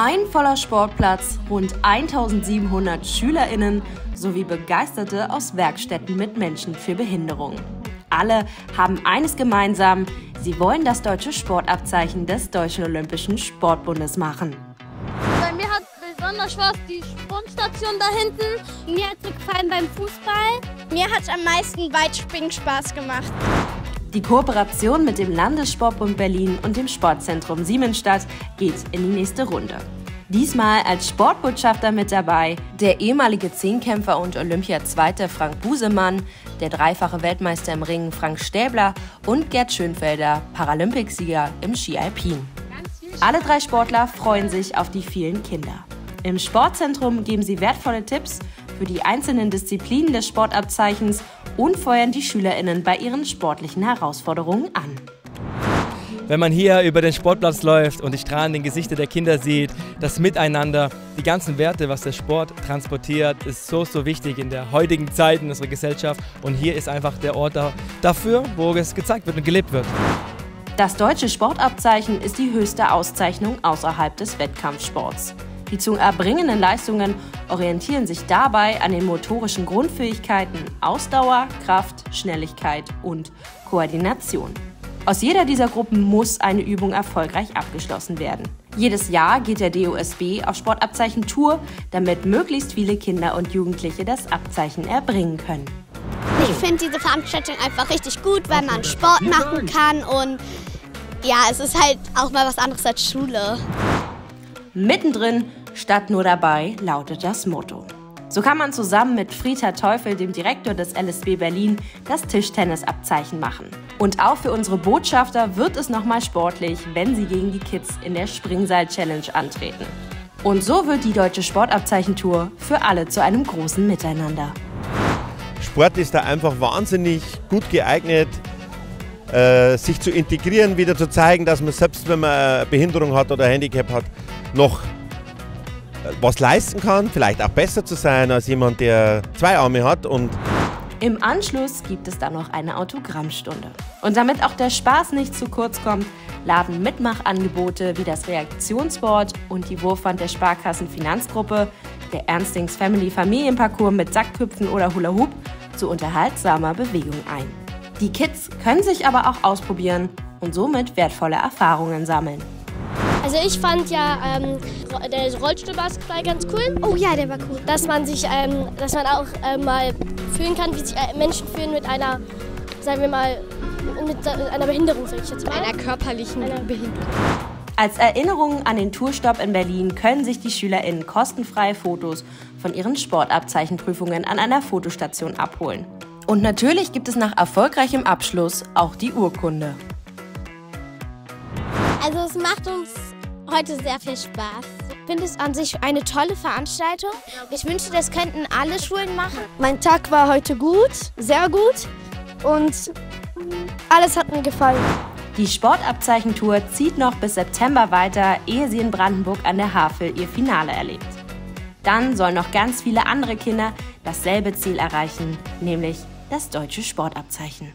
Ein voller Sportplatz, rund 1700 SchülerInnen sowie Begeisterte aus Werkstätten mit Menschen für Behinderung. Alle haben eines gemeinsam, sie wollen das deutsche Sportabzeichen des Deutschen Olympischen Sportbundes machen. Bei mir hat besonders Spaß die Sprungstation da hinten. Mir hat es gefallen beim Fußball. Mir hat am meisten Weitspringen Spaß gemacht. Die Kooperation mit dem Landessportbund Berlin und dem Sportzentrum Siemensstadt geht in die nächste Runde. Diesmal als Sportbotschafter mit dabei der ehemalige Zehnkämpfer und Olympia-Zweite Frank Busemann, der dreifache Weltmeister im Ringen Frank Stäbler und Gerd Schönfelder, Paralympicsieger im Ski Alpin. Alle drei Sportler freuen sich auf die vielen Kinder. Im Sportzentrum geben sie wertvolle Tipps für die einzelnen Disziplinen des Sportabzeichens und feuern die SchülerInnen bei ihren sportlichen Herausforderungen an. Wenn man hier über den Sportplatz läuft und die strahlenden Gesichter der Kinder sieht, das Miteinander, die ganzen Werte, was der Sport transportiert, ist so, so wichtig in der heutigen Zeit in unserer Gesellschaft. Und hier ist einfach der Ort dafür, wo es gezeigt wird und gelebt wird. Das deutsche Sportabzeichen ist die höchste Auszeichnung außerhalb des Wettkampfsports. Die zu erbringenden Leistungen orientieren sich dabei an den motorischen Grundfähigkeiten Ausdauer, Kraft, Schnelligkeit und Koordination. Aus jeder dieser Gruppen muss eine Übung erfolgreich abgeschlossen werden. Jedes Jahr geht der DOSB auf Sportabzeichen Tour, damit möglichst viele Kinder und Jugendliche das Abzeichen erbringen können. Ich finde diese Veranstaltung einfach richtig gut, weil man Sport machen kann und ja, es ist halt auch mal was anderes als Schule. Mittendrin statt nur dabei lautet das Motto. So kann man zusammen mit Friedher Teufel, dem Direktor des LSB Berlin, das Tischtennisabzeichen machen. Und auch für unsere Botschafter wird es nochmal sportlich, wenn sie gegen die Kids in der Springseil-Challenge antreten. Und so wird die deutsche Sportabzeichentour für alle zu einem großen Miteinander. Sport ist da einfach wahnsinnig gut geeignet, äh, sich zu integrieren, wieder zu zeigen, dass man selbst, wenn man Behinderung hat oder Handicap hat, noch was leisten kann, vielleicht auch besser zu sein als jemand, der zwei Arme hat und im Anschluss gibt es dann noch eine Autogrammstunde. Und damit auch der Spaß nicht zu kurz kommt, laden Mitmachangebote wie das Reaktionsboard und die Wurfwand der Sparkassen Finanzgruppe, der Ernstings Family Familienparcours mit Sackköpfen oder Hula Hoop zu unterhaltsamer Bewegung ein. Die Kids können sich aber auch ausprobieren und somit wertvolle Erfahrungen sammeln. Also ich fand ja ähm, der Rollstuhlbasketball ganz cool. Oh ja, der war cool. Dass man sich, ähm, dass man auch äh, mal fühlen kann, wie sich äh, Menschen fühlen mit einer, sagen wir mal, mit einer Behinderung, sag ich jetzt mal. Einer körperlichen einer Behinderung. Als Erinnerung an den Tourstopp in Berlin können sich die SchülerInnen kostenfreie Fotos von ihren Sportabzeichenprüfungen an einer Fotostation abholen. Und natürlich gibt es nach erfolgreichem Abschluss auch die Urkunde. Also es macht uns heute sehr viel Spaß. Ich finde es an sich eine tolle Veranstaltung. Ich wünschte, das könnten alle Schulen machen. Mein Tag war heute gut, sehr gut und alles hat mir gefallen. Die Sportabzeichentour zieht noch bis September weiter, ehe sie in Brandenburg an der Havel ihr Finale erlebt. Dann sollen noch ganz viele andere Kinder dasselbe Ziel erreichen, nämlich das deutsche Sportabzeichen.